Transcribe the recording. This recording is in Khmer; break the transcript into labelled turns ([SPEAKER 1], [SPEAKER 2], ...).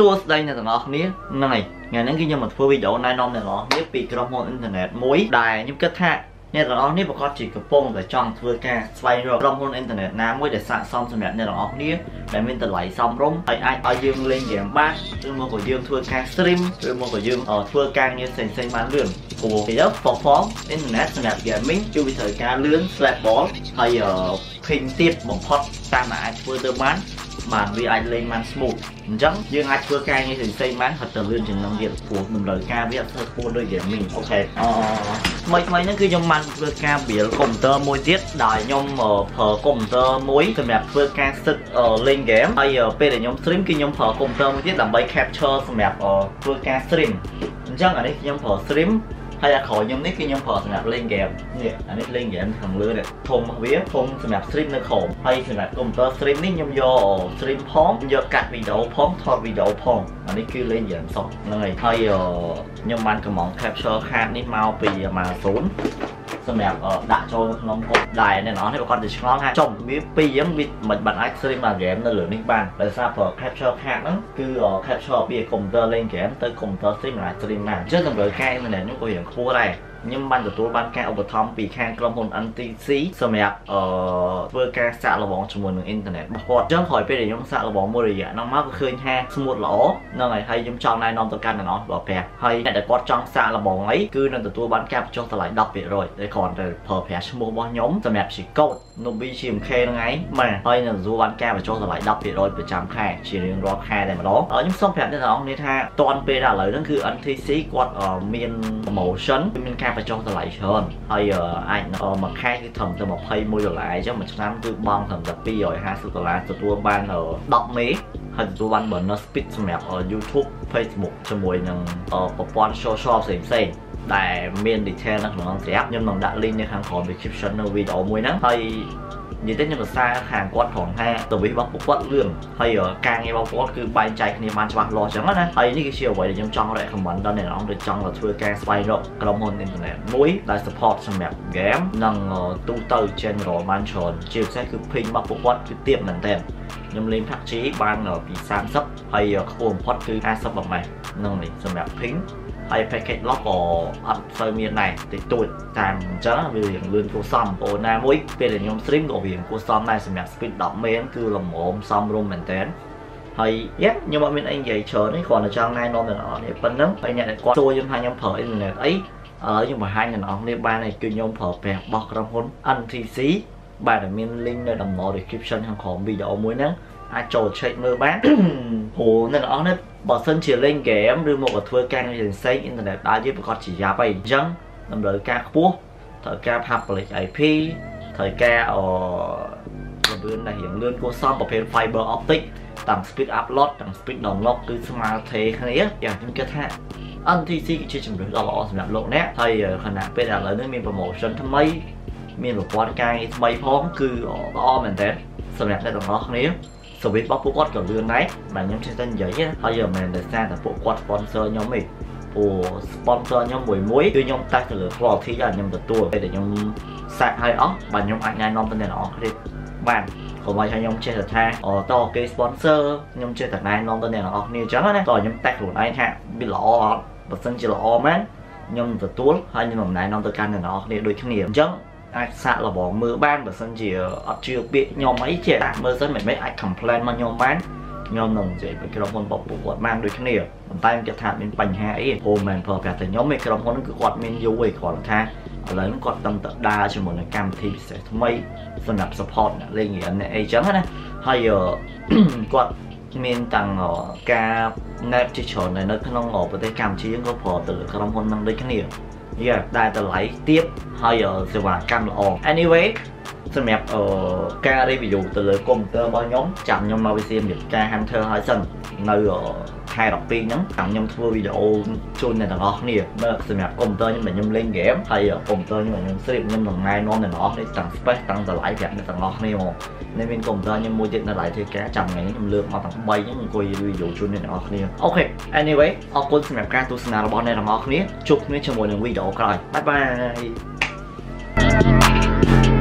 [SPEAKER 1] សួស្តីអ្នកទាំងអស់គ្នាហ្នឹងហើយថ្ងៃនេះគឺខ្ញុំមកធ្វើវីដេអូណែនាំអ្នកទាំងអស់គ្នាពីក្រុមហ៊ុនអ៊ីនធឺណិតមួយដែលខ្ញុំគិតថាអ្នកទាំងអស់គ្នាប្រកាសជាកំពុងតែចង់ធ្វើការស្វែងរកក្រុមហ៊ុនអ៊ីនធឺណិតណាមួយដែលស័ក្តិសមសម្រាប់អ្នកទាំងអស់គ្នាដែលមានតម្លៃសមរម្យហើយអាចឲ្យយើងលេងហ្គេមបានឬមកក៏យើងធ្វើការ stream ឬមកក៏យើងធ្វើការងារផ្សេងៗបានលឿនព្រោះគេទៅ perform អ៊ីនធឺណិតសម្រាប់ gaming គឺវាត្រូវការលឿន flexible ហើយ ping ទៀតបំផុតតាមដែលអាចធ្វើទៅបាន បាទវាអាចលេងបាន smooth អញ្ចឹងយើងអាចធ្វើការងារផ្សេងៗបានហត់ទៅលឿនជាងនឹងទៀតព្រោះតម្រូវការវាអត់ធ្វើខ្ពស់ដូច gaming អូខេអថ្មីថ្មីហ្នឹងគឺខ្ញុំបានធ្វើការ build កុំព្យូទ័រមួយទៀតដោយខ្ញុំប្រើកុំព្យូទ័រមួយសម្រាប់ធ្វើការសិតលេង game ហើយពេលដែលខ្ញុំ stream គឺខ្ញុំប្រើកុំព្យូទ័រមួយទៀតដើម្បី capture សម្រាប់ធ្វើការ stream អញ្ចឹងអានេះខ្ញុំប្រើ stream ហើយអាក្រោយខ្ញុំនេះគឺខ្ញុំប្រើសម្រាប់លេងហ្គេមនេះអានេះលេងហ្គេមខាងលើនេះធំរបស់វាធំសម្រាប់ stream នៅក្រោមហើយសម្រាប់កុំព្យូទ័រ stream នេះខ្ញុំយក stream ផងយកកាត់វីដេអូផងថតវីដេអូផងអានេះគឺលេងហ្គេមសុខហ្នឹងហើយហើយខ្ញុំបានកំង capture card នេះមកពី Amazon ស ម្រាប់ដាក់ចូលនៅក្នុងពុកដែរអ្នកនរនេះប្រកាសជាឆ្ងល់ថាចំវាពីរអញ្ចឹងវាមិនបានអាច stream ដល់ game នៅលើនេះបានដោយសារព្រោះ capture card ហ្នឹងគឺ capture ពីកុំព្យូទ័រលេង game ទៅកុំព្យូទ័រ stream អាច stream បានអញ្ចឹងតម្រូវការអ៊ីនធឺណិតនេះក៏រៀងខ្ពស់ដែរខ្ញុំបានទទួលបានការឧបត្ថម្ភពីខាងក្រុមហ៊ុន NTC សម្រាប់អឺធ្វើការសាកល្បងជាមួយនឹងអ៊ីនធឺណិតរបស់គាត់អញ្ចឹងក្រោយពេលដែលខ្ញុំសាកល្បងមួយរយៈហ្នឹងមកក៏ឃើញថាស្មូតល្អហ្នឹងហើយហើយខ្ញុំចង់ណែនាំទៅកាន់អ្នកនរបងប្រាប់ហើយអ្នកដែលគាត់ចង់សាកល្បងអីគឺនឹងទទួលបានការបញ្ចុះតម្លៃ10%ដែលគ្រាន់តែប្រើប្រាស់ឈ្មោះរបស់ខ្ញុំសម្រាប់ជាកូដ Nobi GMK ហ្នឹងឯងបាទហើយនឹងទទួលបានការបញ្ចុះតម្លៃ10%ប្រចាំខែជារៀងរាល់ខែតែម្ដងខ្ញុំសូមប្រាប់អ្នកនរគ្នាថាតន់ពេលដល់ឥឡូវហ្នឹងគឺ NTC គាត់មាន promotion មានការបញ្ចុះតម្លៃច្រើនហើយអាចមួយខែគឺត្រឹមតែ21ដុល្លារអញ្ចឹងមួយឆ្នាំគឺបង់ត្រឹមតែ250ដុល្លារទទួលបាន10មេហើយទទួលបាន bonus speed សម្រាប់ YouTube Facebook ជាមួយនឹងប្រព័ន្ធ social ផ្សេងផ្សេងដែលមាន detail នៅក្នុងស្រាប់ខ្ញុំនឹងដាក់ link នៅខាងក្រោម description នៅវីដេអូមួយហ្នឹងហើយ និយាយទៅខ្ញុំសរសើរខាងគាត់ត្រង់ថាទៅវិសរបស់ពួកគាត់លឿនហើយការងាររបស់គាត់គឺបែងចែកគ្នាបានច្បាស់លាស់អញ្ចឹងណាហើយនេះគឺជាអ្វីដែលខ្ញុំចង់ recommend ដល់អ្នកនរដែលចង់ធ្វើការស្វែងរកក្រុមហ៊ុនអ៊ីនធឺណិតមួយដែល support សម្រាប់ game និងទូទៅ general បានច្រើនជាពិសេសគឺ ping របស់ពួកគាត់គឺទាបមែនទែនខ្ញុំលេង PUBG បានពី30ហើយខ្ពស់បំផុតគឺ50ប្រហែលនឹងនេះសម្រាប់ ping ហើយ package lock ក៏អត់សូវមានដែរតិចតួចតាមអញ្ចឹងវារៀងលឿនគួរសមបងណាមួយពេលដែលខ្ញុំ stream ក៏រៀងគួរសមដែរសម្រាប់ speed 10មេនគឺល្មមសមរម្យមែនតើហើយយ៉ាខ្ញុំអត់មានអីនិយាយច្រើនទេគ្រាន់តែចង់ណែនាំដល់អ្នកនរនេះប៉ុណ្ណឹងហើយអ្នកដែលគាត់ជួយខ្ញុំថាខ្ញុំប្រើអ៊ីនធឺណិតអីឥឡូវខ្ញុំបង្ហាញអ្នកនរនេះបានហើយគឺខ្ញុំប្រើប្រាស់របស់ក្រុមហ៊ុន NTC បាទមាន link នៅដំណ description ខាងក្រោមវីដេអូមួយហ្នឹងអាចចូល check មើលបានព្រោះអ្នកនរនេះ បើសិនជាលេងហ្គេមឬមកធ្វើការងារផ្សេងអ៊ីនធឺណិតដើរយើងប្រកាសជាយ៉ាប់ហើយអញ្ចឹងតម្រូវការខ្ពស់ត្រូវការ public IP ត្រូវការអឺលឿនដែលរៀងលឿនគួរសមប្រភេទ fiber optic ទាំង speed upload ទាំង speed download គឺស្មើទេគ្នាយ៉ាងខ្ញុំគិតថា NTC គឺជាជំរើសដ៏ល្អសម្រាប់លោកអ្នកហើយខណៈពេលឥឡូវនេះមាន promotion ថ្មី មានប្រព័ន្ធការងារថ្មីផងគឺល្អមែនតើសម្រាប់អ្នកទាំងអស់គ្នា សវិតរបស់ពួកគាត់ក៏លឿនដែរបាទខ្ញុំចេះតែនិយាយណាហើយមិនមែនតែសារតែពួកគាត់ sponsor ខ្ញុំទេព្រោះ sponsor ខ្ញុំមួយមួយគឺខ្ញុំតែទៅលើ quality ដែលខ្ញុំទទួលពេលដែលខ្ញុំសាក់ឲ្យអស់បាទខ្ញុំអាចណែនាំទៅអ្នកនរគ្នាបានកុំឲ្យខ្ញុំចេះតែថាអូតគេ sponsor ខ្ញុំចេះតែណែនាំទៅអ្នកនរគ្នាអញ្ចឹងណាតខ្ញុំតែខ្លួនឯងថាវាល្អអត់បើសិនជាល្អមែនខ្ញុំទទួលហើយខ្ញុំណែនាំទៅកាន់អ្នកនរគ្នាដូចគ្នាអញ្ចឹង អាចសាកល្បងមើលបានបើសិនជាអត់ជឿពាក្យខ្ញុំអីចេះដាក់មើលសិនមិនមែនអាច complain មកខ្ញុំបានខ្ញុំនឹងនិយាយពីក្រុមហ៊ុនរបស់ពួកគាត់បានដូចគ្នាប៉ុន្តែគេថាមានបញ្ហាអីព្រោះមិនប្រើប្រាស់តែខ្ញុំឯក្រុមហ៊ុនគឺគាត់មានយូរឯគ្រាន់ថាឥឡូវគាត់តំតដើរជាមួយនឹងកម្មវិធីពិសេសថ្មីសម្រាប់ support អ្នកលេងរៀនអ្នកអីចឹងណាហើយគាត់មានតាំងការ net ជាច្រើននៅក្នុងប្រទេសកម្ពុជាក៏ប្រើទៅលើក្រុមហ៊ុននឹងដូចគ្នា យ៉ាដែលតម្លៃទាបហើយសេវាកម្មល្អ anyway សម្រាប់ការ review ទៅលើកុំព្យូទ័ររបស់ខ្ញុំចាំខ្ញុំមកវិសៀមរៀបការ Hunter ហើយសិននៅ ខែ12ហ្នឹងតាមខ្ញុំធ្វើវីដេអូជូនអ្នកទាំងអស់គ្នានៅសម្រាប់កុំព្យូទ័រខ្ញុំដែលខ្ញុំលេងហ្គេមហើយកុំព្យូទ័រខ្ញុំដែលខ្ញុំ stream ខ្ញុំនឹងណែនាំអ្នកទាំងអស់គ្នាទាំង space ទាំងតម្លៃប្រាប់អ្នកទាំងអស់គ្នាមកនៅមានកុំព្យូទ័រខ្ញុំមួយទៀតនៅដៃធ្វើការចាំថ្ងៃនេះខ្ញុំលើកមកទាំង3ហ្នឹងអង្គុយ review ជូនអ្នកទាំងអស់គ្នា OK anyway អរគុណសម្រាប់ការទស្សនារបស់អ្នកទាំងអស់គ្នាជួបគ្នាជាមួយនឹងវីដេអូក្រោយ bye bye